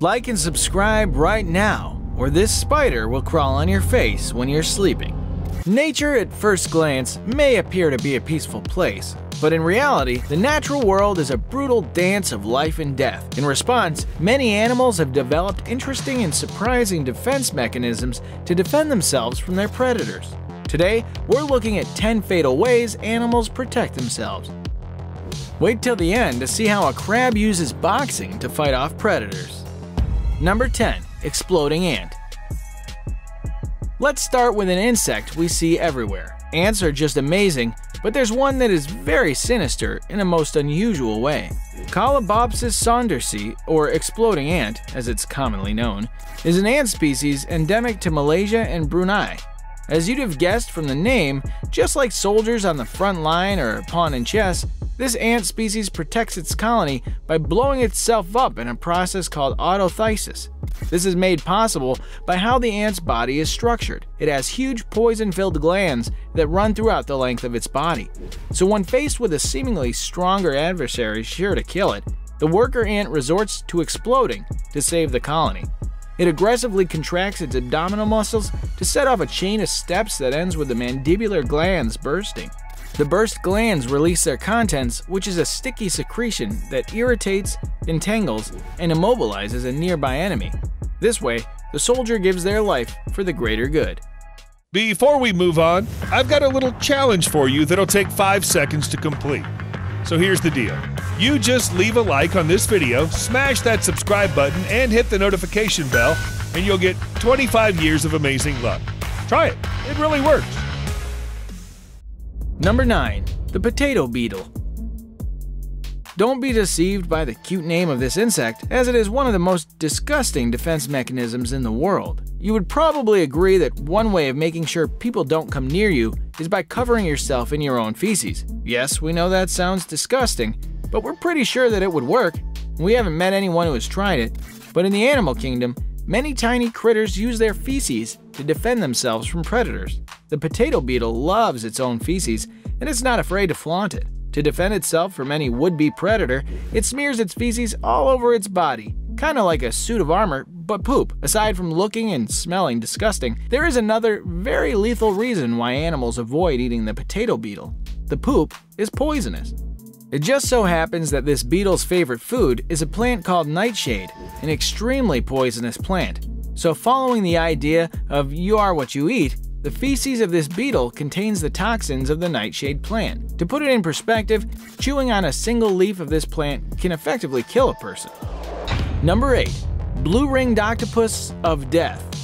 Like and subscribe right now, or this spider will crawl on your face when you're sleeping. Nature at first glance may appear to be a peaceful place, but in reality, the natural world is a brutal dance of life and death. In response, many animals have developed interesting and surprising defense mechanisms to defend themselves from their predators. Today, we're looking at 10 fatal ways animals protect themselves. Wait till the end to see how a crab uses boxing to fight off predators. Number 10. Exploding Ant Let's start with an insect we see everywhere. Ants are just amazing, but there's one that is very sinister in a most unusual way. Colobopsis saundersi, or exploding ant, as it's commonly known, is an ant species endemic to Malaysia and Brunei. As you'd have guessed from the name, just like soldiers on the front line or pawn in chess, this ant species protects its colony by blowing itself up in a process called autothysis. This is made possible by how the ant's body is structured. It has huge poison-filled glands that run throughout the length of its body. So when faced with a seemingly stronger adversary sure to kill it, the worker ant resorts to exploding to save the colony. It aggressively contracts its abdominal muscles to set off a chain of steps that ends with the mandibular glands bursting. The burst glands release their contents, which is a sticky secretion that irritates, entangles, and immobilizes a nearby enemy. This way, the soldier gives their life for the greater good. Before we move on, I've got a little challenge for you that'll take 5 seconds to complete. So here's the deal. You just leave a like on this video, smash that subscribe button, and hit the notification bell, and you'll get 25 years of amazing luck. Try it, it really works. Number 9. The Potato Beetle Don't be deceived by the cute name of this insect, as it is one of the most disgusting defense mechanisms in the world. You would probably agree that one way of making sure people don't come near you is by covering yourself in your own feces. Yes, we know that sounds disgusting, but we're pretty sure that it would work. We haven't met anyone who has tried it, but in the animal kingdom, many tiny critters use their feces to defend themselves from predators. The potato beetle loves its own feces and is not afraid to flaunt it. To defend itself from any would-be predator, it smears its feces all over its body, kinda like a suit of armor, but poop. Aside from looking and smelling disgusting, there is another very lethal reason why animals avoid eating the potato beetle. The poop is poisonous. It just so happens that this beetle's favorite food is a plant called nightshade, an extremely poisonous plant. So following the idea of you are what you eat, the feces of this beetle contains the toxins of the nightshade plant. To put it in perspective, chewing on a single leaf of this plant can effectively kill a person. Number 8. Blue-ringed octopus of death.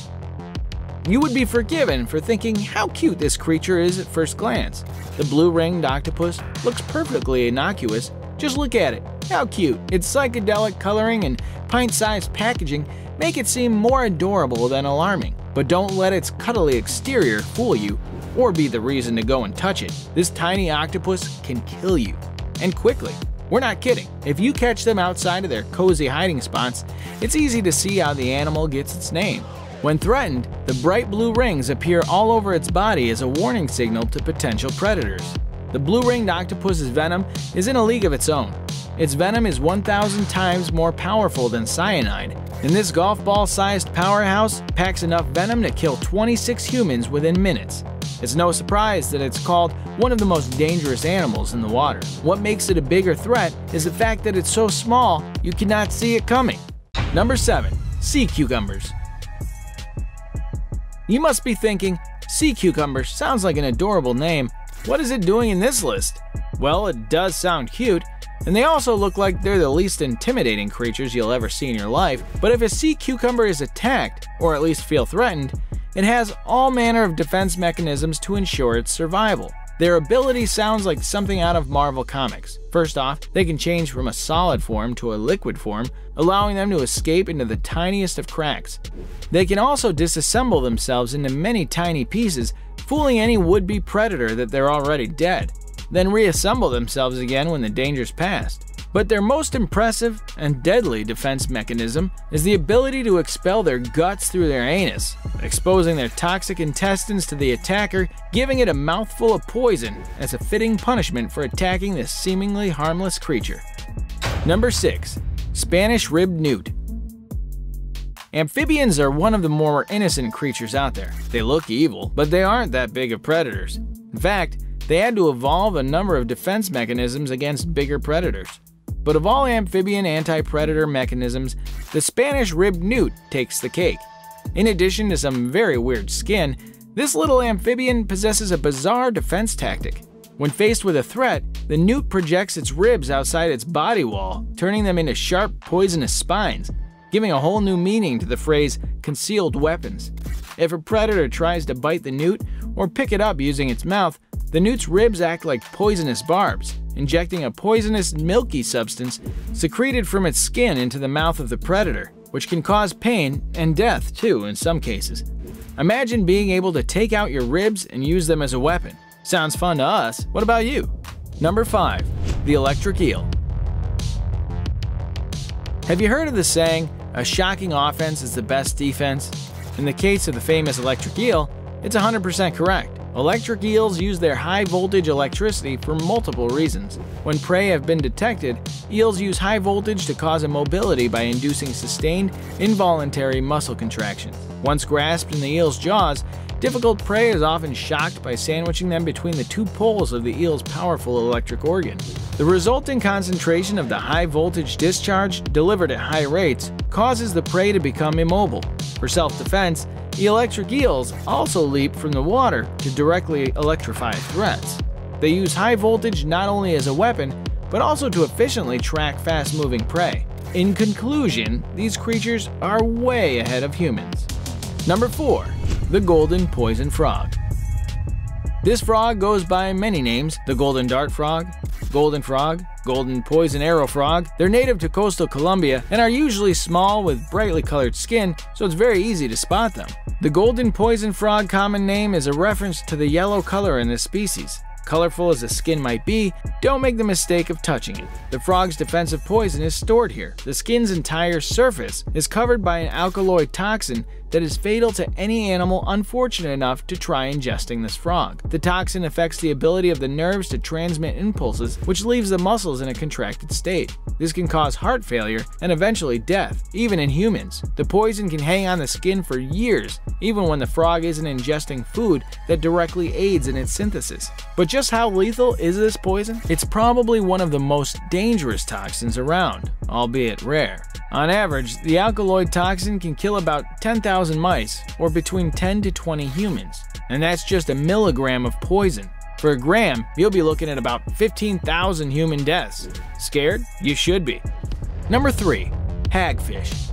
You would be forgiven for thinking how cute this creature is at first glance. The blue-ringed octopus looks perfectly innocuous. Just look at it. How cute. Its psychedelic coloring and pint-sized packaging make it seem more adorable than alarming. But don't let its cuddly exterior fool you or be the reason to go and touch it. This tiny octopus can kill you, and quickly. We're not kidding. If you catch them outside of their cozy hiding spots, it's easy to see how the animal gets its name. When threatened, the bright blue rings appear all over its body as a warning signal to potential predators. The blue-ringed octopus's venom is in a league of its own. Its venom is 1,000 times more powerful than cyanide, and this golf ball-sized powerhouse packs enough venom to kill 26 humans within minutes. It's no surprise that it's called one of the most dangerous animals in the water. What makes it a bigger threat is the fact that it's so small you cannot see it coming. Number 7. Sea Cucumbers You must be thinking, sea cucumber sounds like an adorable name. What is it doing in this list? Well, it does sound cute, and they also look like they're the least intimidating creatures you'll ever see in your life. But if a sea cucumber is attacked, or at least feel threatened, it has all manner of defense mechanisms to ensure its survival. Their ability sounds like something out of Marvel Comics. First off, they can change from a solid form to a liquid form, allowing them to escape into the tiniest of cracks. They can also disassemble themselves into many tiny pieces, fooling any would-be predator that they're already dead then reassemble themselves again when the danger's passed. But their most impressive and deadly defense mechanism is the ability to expel their guts through their anus, exposing their toxic intestines to the attacker, giving it a mouthful of poison as a fitting punishment for attacking this seemingly harmless creature. Number 6. Spanish Ribbed Newt Amphibians are one of the more innocent creatures out there. They look evil, but they aren't that big of predators. In fact, they had to evolve a number of defense mechanisms against bigger predators. But of all amphibian anti-predator mechanisms, the Spanish ribbed newt takes the cake. In addition to some very weird skin, this little amphibian possesses a bizarre defense tactic. When faced with a threat, the newt projects its ribs outside its body wall, turning them into sharp, poisonous spines, giving a whole new meaning to the phrase concealed weapons. If a predator tries to bite the newt or pick it up using its mouth, the newt's ribs act like poisonous barbs, injecting a poisonous, milky substance secreted from its skin into the mouth of the predator, which can cause pain and death too in some cases. Imagine being able to take out your ribs and use them as a weapon. Sounds fun to us. What about you? Number 5. The Electric Eel. Have you heard of the saying, a shocking offense is the best defense? In the case of the famous electric eel, it's 100% correct. Electric eels use their high voltage electricity for multiple reasons. When prey have been detected, eels use high voltage to cause immobility by inducing sustained, involuntary muscle contractions. Once grasped in the eel's jaws, difficult prey is often shocked by sandwiching them between the two poles of the eel's powerful electric organ. The resulting concentration of the high voltage discharge, delivered at high rates, causes the prey to become immobile. For self-defense, electric eels also leap from the water to directly electrify threats. They use high voltage not only as a weapon, but also to efficiently track fast-moving prey. In conclusion, these creatures are way ahead of humans. Number 4. The Golden Poison Frog This frog goes by many names, the golden dart frog, golden frog, golden poison arrow frog. They're native to coastal Colombia and are usually small with brightly colored skin, so it's very easy to spot them. The golden poison frog common name is a reference to the yellow color in this species. Colorful as the skin might be, don't make the mistake of touching it. The frog's defensive poison is stored here. The skin's entire surface is covered by an alkaloid toxin that is fatal to any animal unfortunate enough to try ingesting this frog. The toxin affects the ability of the nerves to transmit impulses, which leaves the muscles in a contracted state. This can cause heart failure and eventually death, even in humans. The poison can hang on the skin for years, even when the frog isn't ingesting food that directly aids in its synthesis. But just how lethal is this poison? It's probably one of the most dangerous toxins around, albeit rare. On average, the alkaloid toxin can kill about 10,000 mice, or between 10 to 20 humans, and that's just a milligram of poison. For a gram, you'll be looking at about 15,000 human deaths. Scared? You should be. Number 3. Hagfish.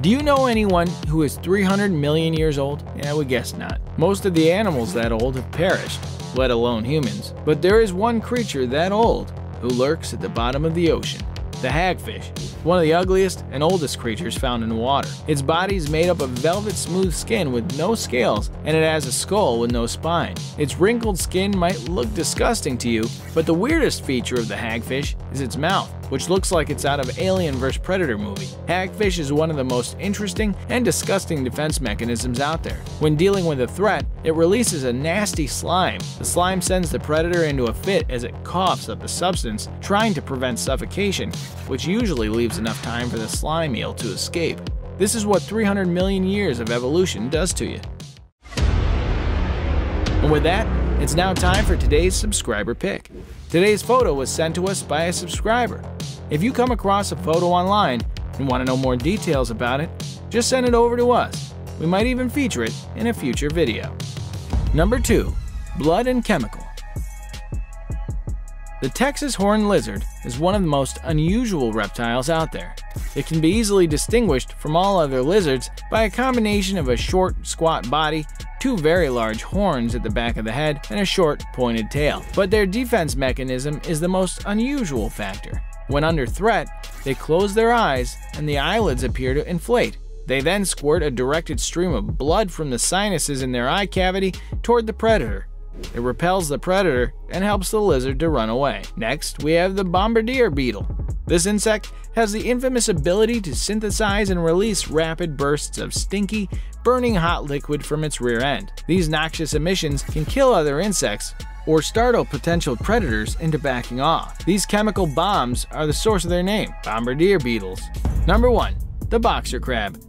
Do you know anyone who is 300 million years old? Yeah, we guess not. Most of the animals that old have perished, let alone humans. But there is one creature that old who lurks at the bottom of the ocean the hagfish, one of the ugliest and oldest creatures found in the water. Its body is made up of velvet smooth skin with no scales, and it has a skull with no spine. Its wrinkled skin might look disgusting to you, but the weirdest feature of the hagfish is its mouth which looks like it's out of Alien vs. Predator movie. Hagfish is one of the most interesting and disgusting defense mechanisms out there. When dealing with a threat, it releases a nasty slime. The slime sends the predator into a fit as it coughs up the substance, trying to prevent suffocation, which usually leaves enough time for the slime eel to escape. This is what 300 million years of evolution does to you. And with that, it's now time for today's subscriber pick. Today's photo was sent to us by a subscriber. If you come across a photo online and want to know more details about it, just send it over to us. We might even feature it in a future video. Number 2. Blood and Chemical The Texas horned lizard is one of the most unusual reptiles out there. It can be easily distinguished from all other lizards by a combination of a short, squat body, two very large horns at the back of the head, and a short, pointed tail. But their defense mechanism is the most unusual factor. When under threat, they close their eyes and the eyelids appear to inflate. They then squirt a directed stream of blood from the sinuses in their eye cavity toward the predator. It repels the predator and helps the lizard to run away. Next, we have the bombardier beetle. This insect has the infamous ability to synthesize and release rapid bursts of stinky, burning hot liquid from its rear end. These noxious emissions can kill other insects, or startle potential predators into backing off. These chemical bombs are the source of their name, bombardier beetles. Number 1. the boxer crab.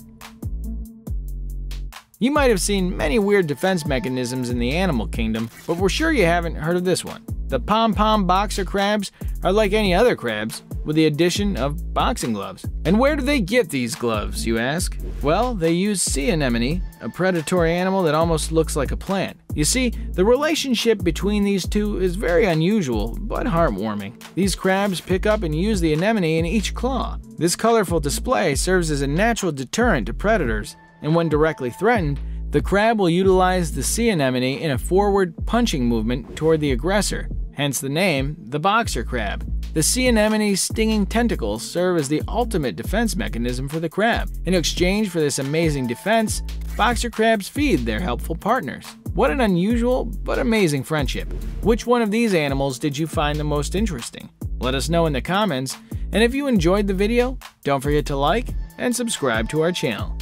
You might have seen many weird defense mechanisms in the animal kingdom, but we're sure you haven't heard of this one. The pom-pom boxer crabs are like any other crabs, with the addition of boxing gloves. And where do they get these gloves, you ask? Well, they use sea anemone, a predatory animal that almost looks like a plant. You see, the relationship between these two is very unusual, but heartwarming. These crabs pick up and use the anemone in each claw. This colorful display serves as a natural deterrent to predators, and when directly threatened, the crab will utilize the sea anemone in a forward punching movement toward the aggressor, hence the name, the boxer crab. The sea anemone's stinging tentacles serve as the ultimate defense mechanism for the crab. In exchange for this amazing defense, boxer crabs feed their helpful partners. What an unusual but amazing friendship. Which one of these animals did you find the most interesting? Let us know in the comments, and if you enjoyed the video, don't forget to like and subscribe to our channel.